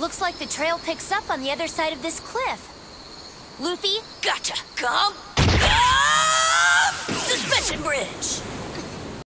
Looks like the trail picks up on the other side of this cliff. Luffy? Gotcha! Come! Come! Suspension bridge!